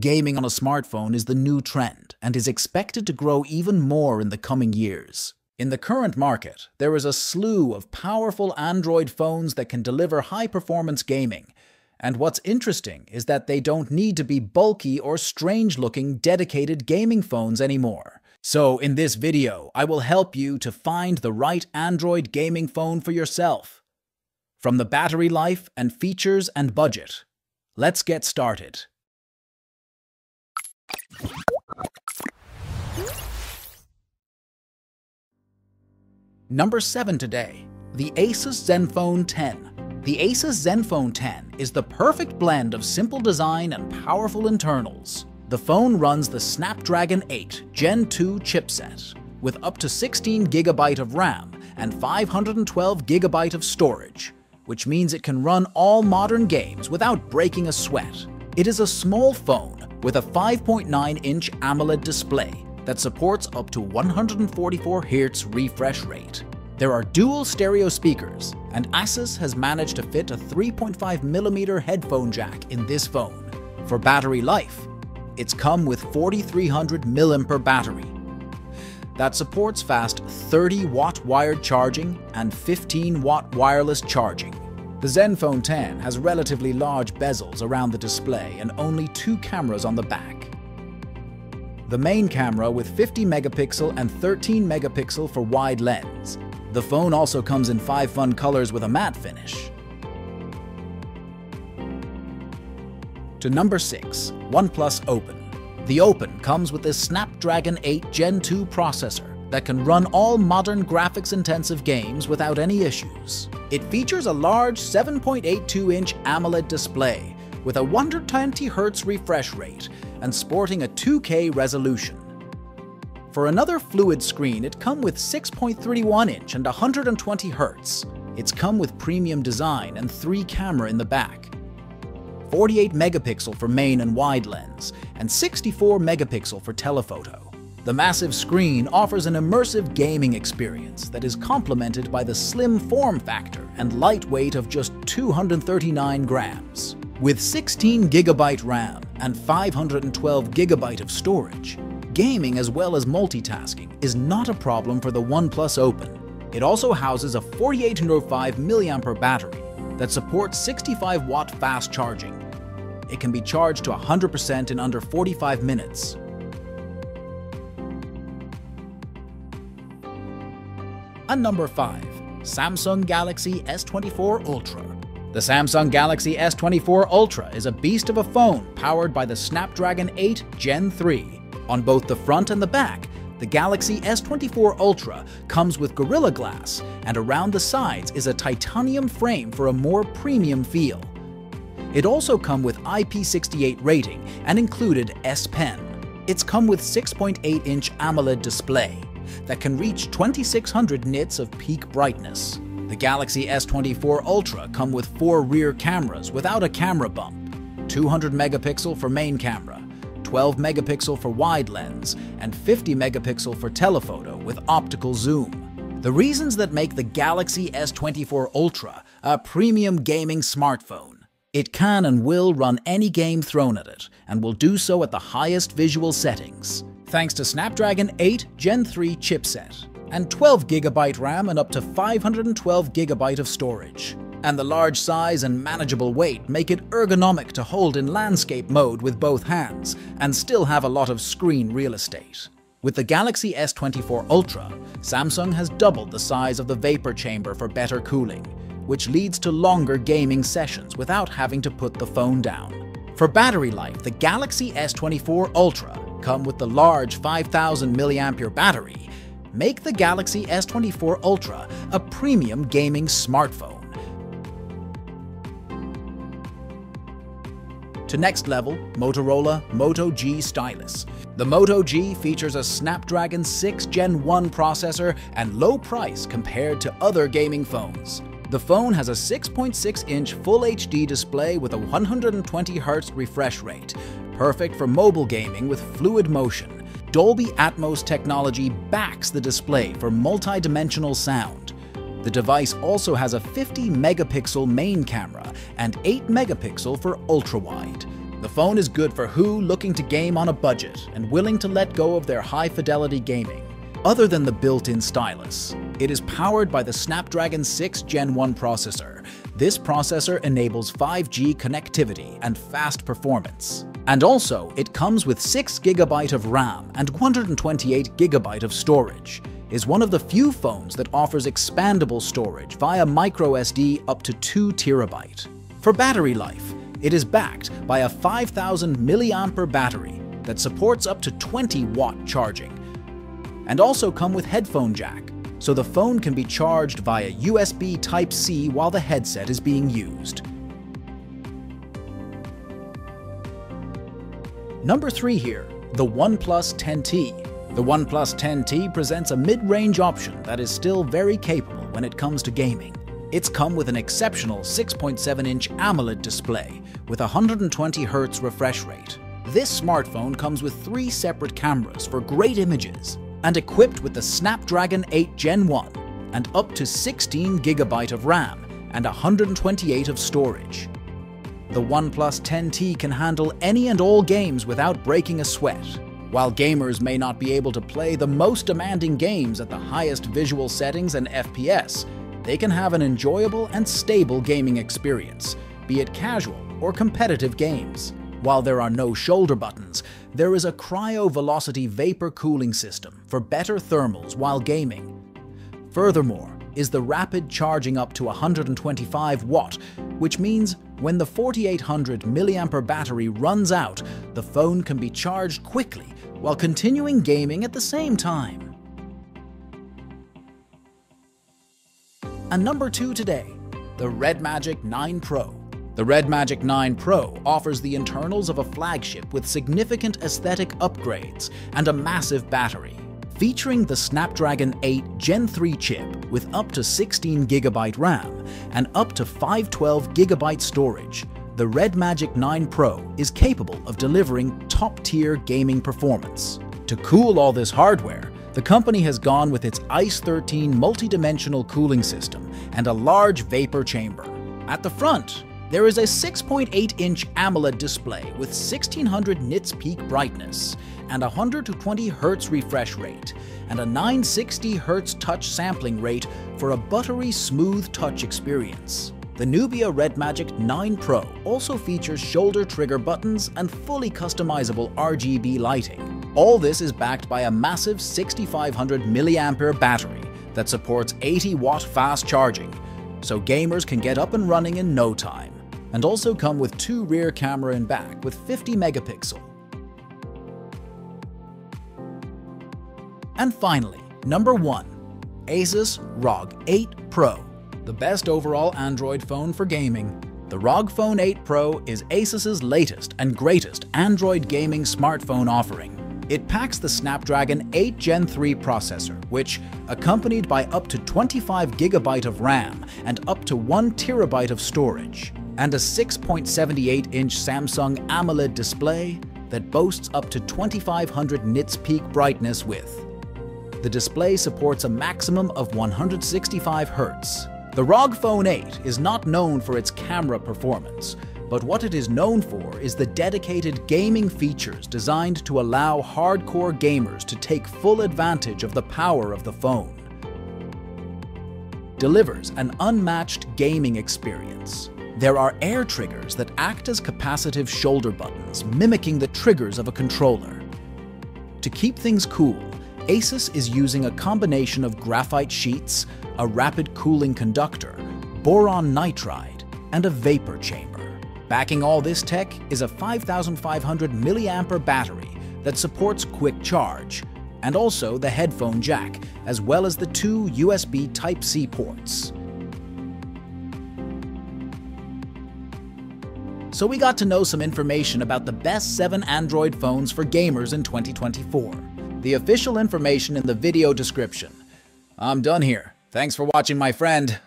Gaming on a smartphone is the new trend and is expected to grow even more in the coming years. In the current market, there is a slew of powerful Android phones that can deliver high performance gaming. And what's interesting is that they don't need to be bulky or strange looking dedicated gaming phones anymore. So, in this video, I will help you to find the right Android gaming phone for yourself. From the battery life and features and budget, let's get started. Number 7 today, the Asus Zenfone 10. The Asus Zenfone 10 is the perfect blend of simple design and powerful internals. The phone runs the Snapdragon 8 Gen 2 chipset with up to 16GB of RAM and 512GB of storage, which means it can run all modern games without breaking a sweat. It is a small phone with a 5.9-inch AMOLED display that supports up to 144Hz refresh rate. There are dual stereo speakers, and Asus has managed to fit a 3.5mm headphone jack in this phone. For battery life, it's come with 4300 mAh battery that supports fast 30 watt wired charging and 15 watt wireless charging. The Zenfone 10 has relatively large bezels around the display and only two cameras on the back. The main camera with 50 megapixel and 13 megapixel for wide lens. The phone also comes in five fun colors with a matte finish. To number 6, OnePlus Open. The Open comes with this Snapdragon 8 Gen 2 processor that can run all modern graphics-intensive games without any issues. It features a large 7.82-inch AMOLED display with a 120Hz refresh rate and sporting a 2K resolution. For another fluid screen, it come with 6.31-inch and 120Hz. It's come with premium design and three camera in the back. 48 megapixel for main and wide lens, and 64 megapixel for telephoto. The massive screen offers an immersive gaming experience that is complemented by the slim form factor and lightweight of just 239 grams. With 16GB RAM and 512GB of storage, gaming as well as multitasking is not a problem for the OnePlus Open. It also houses a 4805 mAh battery that supports 65 watt fast charging. It can be charged to 100% in under 45 minutes And number 5. Samsung Galaxy S24 Ultra. The Samsung Galaxy S24 Ultra is a beast of a phone powered by the Snapdragon 8 Gen 3. On both the front and the back, the Galaxy S24 Ultra comes with Gorilla Glass, and around the sides is a titanium frame for a more premium feel. It also come with IP68 rating and included S Pen. It's come with 6.8-inch AMOLED display, that can reach 2600 nits of peak brightness. The Galaxy S24 Ultra come with four rear cameras without a camera bump, 200 megapixel for main camera, 12 megapixel for wide lens, and 50 megapixel for telephoto with optical zoom. The reasons that make the Galaxy S24 Ultra a premium gaming smartphone. It can and will run any game thrown at it, and will do so at the highest visual settings thanks to Snapdragon 8 Gen 3 chipset, and 12GB RAM and up to 512GB of storage. And the large size and manageable weight make it ergonomic to hold in landscape mode with both hands, and still have a lot of screen real estate. With the Galaxy S24 Ultra, Samsung has doubled the size of the vapor chamber for better cooling, which leads to longer gaming sessions without having to put the phone down. For battery life, the Galaxy S24 Ultra come with the large 5000 mAh battery, make the Galaxy S24 Ultra a premium gaming smartphone. To next level, Motorola Moto G Stylus. The Moto G features a Snapdragon 6 Gen 1 processor and low price compared to other gaming phones. The phone has a 6.6-inch Full HD display with a 120Hz refresh rate, perfect for mobile gaming with fluid motion. Dolby Atmos technology backs the display for multi-dimensional sound. The device also has a 50 megapixel main camera and 8 megapixel for ultra-wide. The phone is good for who looking to game on a budget and willing to let go of their high fidelity gaming. Other than the built-in stylus, it is powered by the Snapdragon 6 Gen 1 processor. This processor enables 5G connectivity and fast performance. And also, it comes with 6GB of RAM and 128GB of storage, is one of the few phones that offers expandable storage via microSD up to 2 terabyte. For battery life, it is backed by a 5000 mAh battery that supports up to 20 watt charging and also come with headphone jack, so the phone can be charged via USB Type-C while the headset is being used. Number 3 here, the OnePlus 10T. The OnePlus 10T presents a mid-range option that is still very capable when it comes to gaming. It's come with an exceptional 6.7-inch AMOLED display with 120Hz refresh rate. This smartphone comes with three separate cameras for great images, and equipped with the Snapdragon 8 Gen 1 and up to 16GB of RAM and 128 of storage. The OnePlus 10T can handle any and all games without breaking a sweat. While gamers may not be able to play the most demanding games at the highest visual settings and FPS, they can have an enjoyable and stable gaming experience, be it casual or competitive games. While there are no shoulder buttons, there is a cryo velocity vapor cooling system for better thermals while gaming. Furthermore, is the rapid charging up to 125 watt, which means when the 4800 mAh battery runs out, the phone can be charged quickly while continuing gaming at the same time. And number 2 today, the Red Magic 9 Pro. The Red Magic 9 Pro offers the internals of a flagship with significant aesthetic upgrades and a massive battery. Featuring the Snapdragon 8 Gen 3 chip with up to 16GB RAM and up to 512GB storage, the Red Magic 9 Pro is capable of delivering top-tier gaming performance. To cool all this hardware, the company has gone with its ICE 13 multi-dimensional cooling system and a large vapor chamber. At the front, there is a 6.8-inch AMOLED display with 1600 nits peak brightness and 120 Hz refresh rate, and a 960 Hz touch sampling rate for a buttery smooth touch experience. The Nubia Red Magic 9 Pro also features shoulder trigger buttons and fully customizable RGB lighting. All this is backed by a massive 6500 mAh battery that supports 80 watt fast charging, so gamers can get up and running in no time and also come with two rear camera in back with 50 megapixel. And finally, number 1. Asus ROG 8 Pro, the best overall Android phone for gaming. The ROG Phone 8 Pro is Asus's latest and greatest Android gaming smartphone offering. It packs the Snapdragon 8 Gen 3 processor, which, accompanied by up to 25GB of RAM and up to 1TB of storage, and a 6.78-inch Samsung AMOLED display that boasts up to 2500 nits peak brightness with. The display supports a maximum of 165 Hz. The ROG Phone 8 is not known for its camera performance, but what it is known for is the dedicated gaming features designed to allow hardcore gamers to take full advantage of the power of the phone. Delivers an unmatched gaming experience there are air triggers that act as capacitive shoulder buttons, mimicking the triggers of a controller. To keep things cool, Asus is using a combination of graphite sheets, a rapid cooling conductor, boron nitride, and a vapor chamber. Backing all this tech is a 5500 mAh battery that supports quick charge, and also the headphone jack, as well as the two USB Type-C ports. So we got to know some information about the best 7 Android phones for gamers in 2024. The official information in the video description. I'm done here. Thanks for watching, my friend.